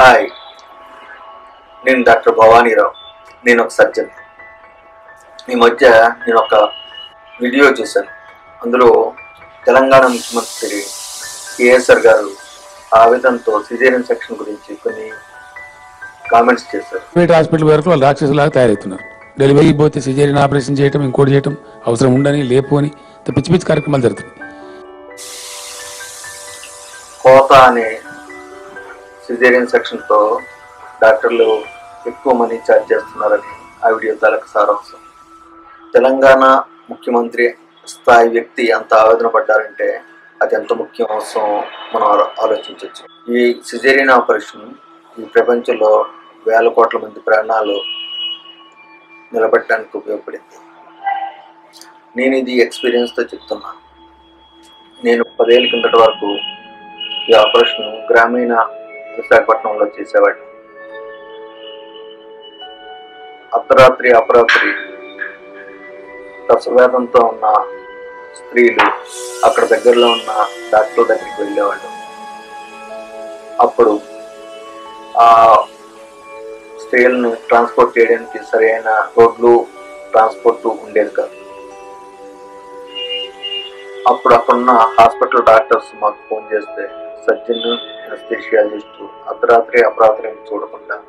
Hi. నేను doctor భవానీరావు. నేను ఒక సర్జన్. ఈ మధ్య నేను ఒక వీడియో చూశాను. అందులో తెలంగాణ ముఖ్యమంత్రి కేఎస్ఆర్ గారు ఆవేదనతో సిజేరియన్ సెక్షన్ గురించి కొన్ని కామెంట్స్ చేశారు. ప్రైవేట్ హాస్పిటల్ వరకు వాళ్ళు రాక్షసులాగా తయారవుతున్నారు. డెలివరీ పోతే సిజేరియన్ ఆపరేషన్ చేయటం ఇంకోటి చేయటం అవసరం ఉండని లేపు అని పిచ్చి పిచ్చి కార్యక్రమాలు జరుగుతున్నాయి. కోత అనే సిజేరియన్ సెక్షన్తో డాక్టర్లు ఎక్కువ మనీ ఛార్జ్ చేస్తున్నారని ఆ వీడియో తాలూకు సారాంశం. తెలంగాణ ముఖ్యమంత్రి స్థాయి వ్యక్తి అంత ఆవేదన పడ్డారంటే అది ఎంత ముఖ్యం అవసరం మనం ఆలోచించవచ్చు ఈ సిజేరియన్ ఆపరేషన్ ఈ ప్రపంచంలో వేల కోట్ల మంది ప్రాణాలు నిలబెట్టడానికి ఉపయోగపడింది. నేను ఇది ఎక్స్పీరియన్స్తో చెప్తున్నాను నేను పదేళ్ళ కిందటి వరకు ఈ ఆపరేషన్ గ్రామీణ విశాఖపట్నంలో చేసేవాడిని. అర్ధరాత్రి అపరాత్రి రసవేదంతో ఉన్న స్త్రీలు అక్కడ దగ్గరలో ఉన్న డాక్టర్ దగ్గరికి వెళ్ళేవాళ్ళు. అప్పుడు ఆ స్త్రీలను ట్రాన్స్పోర్ట్ చేయడానికి సరైన రోడ్లు ట్రాన్స్పోర్ట్ ఉండేది కాదు. అప్పుడు అక్కడున్న హాస్పిటల్ డాక్టర్స్ మాకు ఫోన్ చేస్తే సర్జన్ ఎనస్థిషియాలజిస్ట్ అర్ధరాత్రి అపరాత్రి చూడకుండా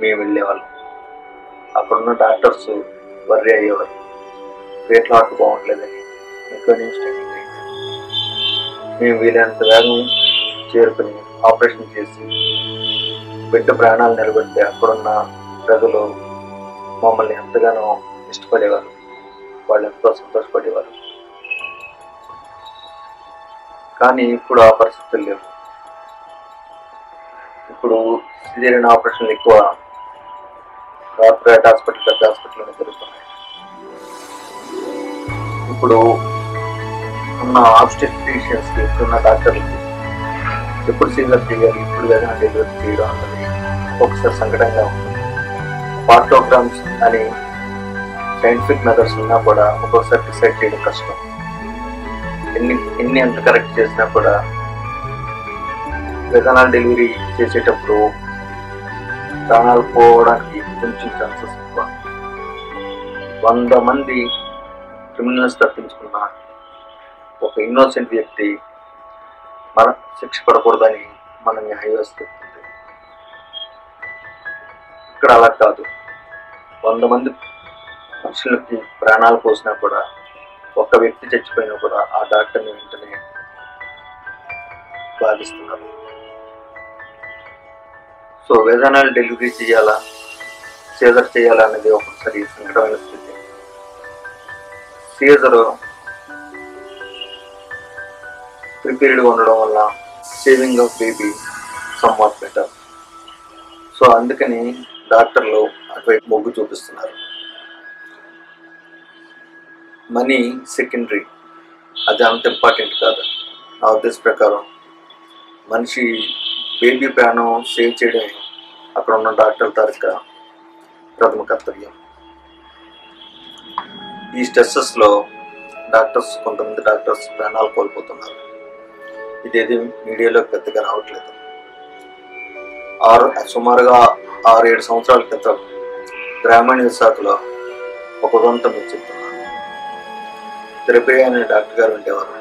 మేము వెళ్ళేవాళ్ళం. అక్కడున్న డాక్టర్స్ వర్రీ అయ్యేవారు. పేట్ల హార్ట్ బాగుండలేదని ఇంట్లో నుంచి మేము వీలైనంత వేగం చేరుకుని ఆపరేషన్ చేసి బిడ్డ ప్రాణాలు నిలబెడితే అక్కడున్న ప్రజలు మమ్మల్ని ఎంతగానో ఇష్టపడేవారు. వాళ్ళు ఎంతో సంతోషపడేవారు. కానీ ఇప్పుడు ఆ పరిస్థితులు లేవు. ఇప్పుడు సిజేరియన్ ఆపరేషన్లు ఎక్కువ కార్పొరేట్ హాస్పిటల్ పెద్ద హాస్పిటల్ జరుగుతున్నాయి. ఇప్పుడు ఉన్న ఆబ్స్టెట్రిషియన్స్ ఇప్పుడున్న డాక్టర్లకి ఎప్పుడు సీజర్ చేయాలి ఇప్పుడు లేదా డెలివరీ చేయడం అన్నది ఒకసారి సంకటంగా ఉంటుంది పార్టోగ్రామ్స్ అని సైంటిఫిక్ మెథడ్స్ ఉన్నా కూడా ఒక్కొక్కసారి డిసైడ్ చేయడం కష్టం. ఎన్ని ఎన్ని ఎంత కరెక్ట్ చేసినా కూడా విధానాలు డెలివరీ చేసేటప్పుడు ప్రాణాలు పోవడానికి కొంచెం ఛాన్సెస్ ఎక్కువ. వంద మంది క్రిమినల్స్ తప్పించుకున్న ఒక ఇన్నోసెంట్ వ్యక్తి మన శిక్ష పడకూడదని మన న్యాయ వ్యవస్థ ఇక్కడ అలా కాదు. వంద మంది మనుషులకి ప్రాణాలు పోసినా కూడా ఒక్క వ్యక్తి చచ్చిపోయినా కూడా ఆ డాక్టర్ని వెంటనే బాధిస్తున్నారు. సో వేదనాలు డెలివరీ చేయాలా? సీజర్ చేయాలా అనేది ఒకసారి సంకటమైన స్థితి. సీజరు ప్రిపేర్డ్గా ఉండడం వల్ల saving of baby somewhat better so అందుకని డాక్టర్లు అటువైపు మొగ్గు చూపిస్తున్నారు. మనీ సెకండరీ అది అంత ఇంపార్టెంట్ కాదు. నా ఉద్దేశ ప్రకారం మనిషి బేబీ ప్రాణం సేవ్ చేయడం అక్కడ ఉన్న డాక్టర్ తాలూకా ప్రథమ కర్తవ్యం. ఈ స్ట్రెస్సెస్లో డాక్టర్స్ కొంతమంది డాక్టర్స్ ప్రాణాలు కోల్పోతున్నారు. ఇదేది మీడియాలో పెద్దగా రావట్లేదు. ఆరు సుమారుగా ఆరు ఏడు సంవత్సరాల క్రితం గ్రామీణ విశాఖలో ఒక ఉదంతం చెప్తున్నాను. త్రిపే అనే డాక్టర్ గారు ఉండేవారు.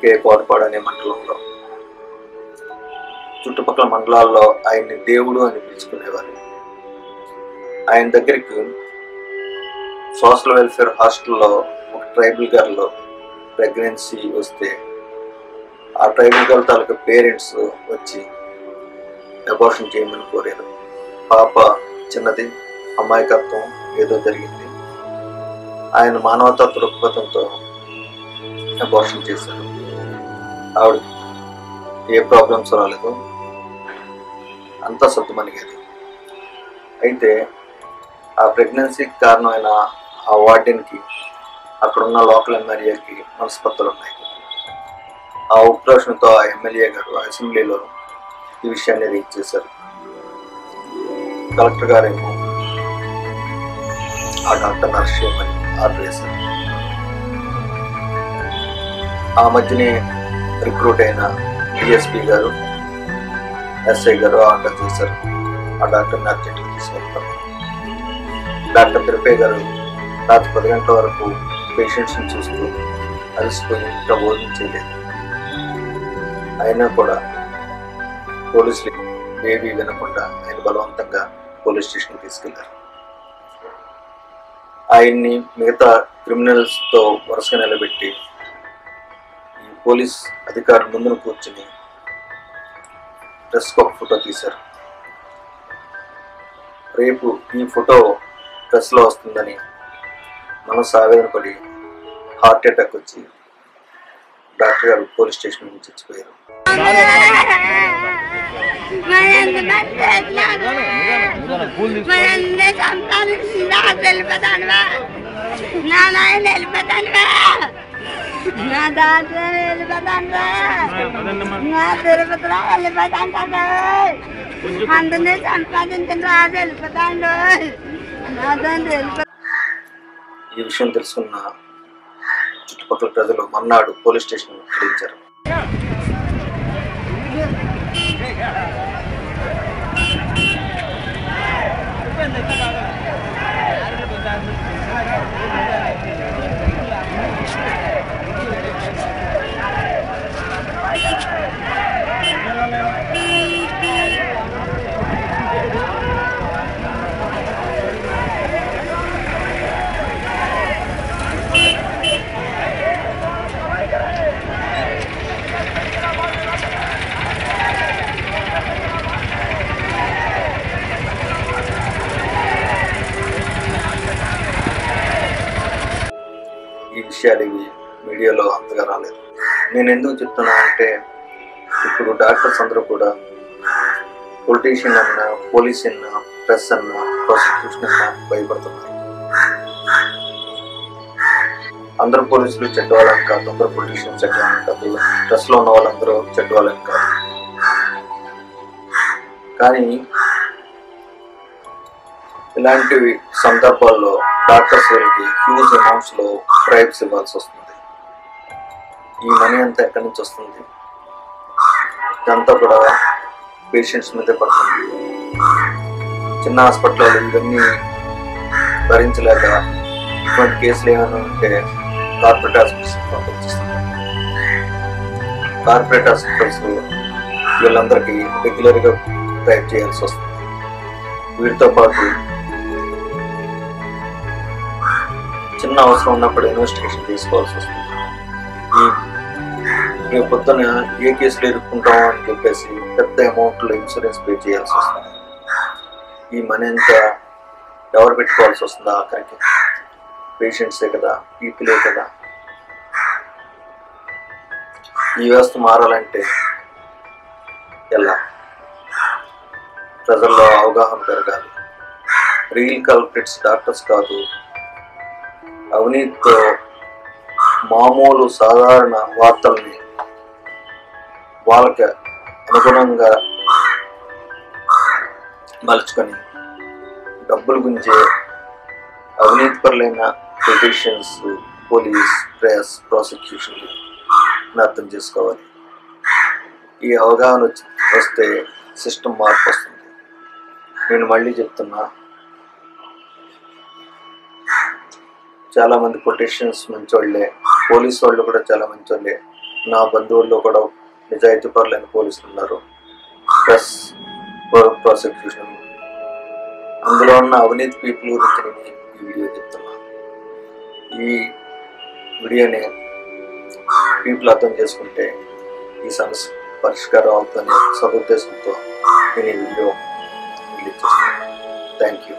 కే కోటపాడు అనే మండలంలో. చుట్టుపక్కల మండలాల్లో ఆయన్ని దేవుడు అని పిలుచుకునేవారు. ఆయన దగ్గరికి సోషల్ వెల్ఫేర్ హాస్టల్లో ఒక ట్రైబల్ గర్ల్ ప్రెగ్నెన్సీ వస్తే ఆ ట్రైబల్ గర్ల్ తాలూకా పేరెంట్స్ వచ్చి అబార్షన్ చేయమని కోరారు. పాప చిన్నది అమాయకత్వం ఏదో జరిగింది. ఆయన మానవతా దృక్పథంతో అబార్షన్ చేశారు. ఆవిడ ఏ ప్రాబ్లమ్స్ రాలేదు. అంతా సర్దుమణిగేది అయితే ఆ ప్రెగ్నెన్సీకి కారణమైన ఆ వార్డెన్కి అక్కడున్న లోకల్ ఎమ్మెల్యేకి మనస్పత్తులు ఉన్నాయి. ఆ ఉక్రోషణతో ఆ ఎమ్మెల్యే గారు అసెంబ్లీలో ఈ విషయాన్ని రీచ్ చేశారు. కలెక్టర్ గారేమో ఆ డాక్టర్ నరసింహని ఆర్డర్ చేశారు ఆ మధ్యనే రిక్రూట్ అయిన డిఎస్పీ గారు ఎస్ఐ గారు ఆర్డర్ చేశారు. ఆ డాక్టర్ని అర్జెంట్గా తీసుకెళ్తాను డాక్టర్ తిరుపతి గారు రాత్రి పది గంటల వరకు పేషెంట్స్ని చూస్తూ అలసిపోయి ఇంకా భోజనం చేయలేదు. అయినా కూడా పోలీసులు ఏమీ వినకుండా ఆయన బలవంతంగా పోలీస్ స్టేషన్కి తీసుకెళ్ళారు. ఆయన్ని మిగతా క్రిమినల్స్తో వరుసగా నిలబెట్టి పోలీస్ అధికారుల ముందున కూర్చుని డ్రెస్కి ఒక ఫోటో తీశారు. రేపు ఈ ఫోటో డ్రెస్లో వస్తుందని మనసు ఆవేదన పడి హార్ట్ అటాక్ వచ్చి డాక్టర్ గారు పోలీస్ స్టేషన్ నుంచి చచ్చిపోయారు. నా నాయన వెళ్ళిపోతాను నా దాంట్లో వెళ్ళిపోతానువా నా తిరుపతిలో వెళ్ళిపోతాంటాను అందరినీ సంపాదించిన రాజు వెళ్ళిపోతాడు నా వెళ్ళిపో ఈ విషయం తెలుసుకున్న చుట్టుపక్కల ప్రజలు మన్నాడు పోలీస్ స్టేషన్ పిలిచారు ఈ విషయాలు ఇవి మీడియాలో అంతగా రాలేదు. నేను ఎందుకు చెప్తున్నా అంటే ఇప్పుడు డాక్టర్స్ అందరూ కూడా పొలిటీషియన్ అన్న పోలీస్ అన్న ప్రెస్ అన్న ప్రాసిక్యూషన్ అన్న భయపడుతున్నారు. అందరూ పోలీసులు చెడ్డవాళ్ళని కాదు అందరూ పొలిటీషియన్స్ చెడ్డవాళ్ళని కాదు. ప్రెస్లో ఉన్న వాళ్ళందరూ చెడ్డవాళ్ళని కాదు. కానీ ఇలాంటివి సందర్భాల్లో డాక్టర్స్ వీళ్ళకి హ్యూజ్ అమౌంట్స్లో ఇవ్వాల్సి వస్తుంది. ఈ మనీ అంతా ఎక్కడి నుంచి వస్తుంది? ఇదంతా కూడా పేషెంట్స్ మీద పడుతుంది. చిన్న హాస్పిటల్ ఇవన్నీ భరించలేక ఇటువంటి కేసులు ఏమైనా ఉంటే కార్పొరేట్ హాస్పిటల్స్ కార్పొరేట్ హాస్పిటల్స్ వీళ్ళందరికీ రెగ్యులర్గా టైప్ చేయాల్సి వస్తుంది. వీటితో పాటు చిన్న అవసరం ఉన్నప్పుడు ఇన్వెస్టిగేషన్ తీసుకోవాల్సి వస్తుంది. ఈ రేపు పొద్దున ఏ కేసులు ఎదుర్కొంటాం అని చెప్పేసి పెద్ద అమౌంట్లో ఇన్సూరెన్స్ పే చేయాల్సి వస్తుంది. ఈ మనీ అంతా ఎవరు పెట్టుకోవాల్సి వస్తుందా ఆఖరికి? పేషెంట్సే కదా? పీపులే కదా? ఈ వ్యవస్థ మారాలంటే ఎలా? ప్రజల్లో అవగాహన పెరగాలి. రియల్ కల్ప్రిట్స్ డాక్టర్స్ కాదు. అవినీతితో మామూలు సాధారణ వార్తల్ని వాళ్ళకి అనుగుణంగా మలుచుకొని డబ్బులు గుంజే అవినీతిపరులైన పొలిటీషియన్స్ పోలీస్ ప్రెస్ ప్రాసిక్యూషన్ అర్థం చేసుకోవాలి. ఈ అవగాహన వచ్చి వస్తే సిస్టమ్ మార్పు వస్తుంది. నేను మళ్ళీ చెప్తున్నా చాలా మంది పొలిటీషియన్స్ మంచోళ్ళే. పోలీస్ వాళ్ళు కూడా చాలా మంచోళ్ళే. నా బంధువుల్లో కూడా నిజాయితీ పరులైన పోలీసులు ఉన్నారు. ప్లస్ ప్రాసిక్యూషన్ అందులో ఉన్న అవినీతి పీపుల్ గురించి నేను ఈ వీడియో చెప్తున్నా. ఈ వీడియోని పీపుల్ అర్థం చేసుకుంటే ఈ సమస్య పరిష్కారం అవుతుందని సదుద్దేశంతో నేను ఈ వీడియో రిలీజ్ చేస్తాను థ్యాంక్ యూ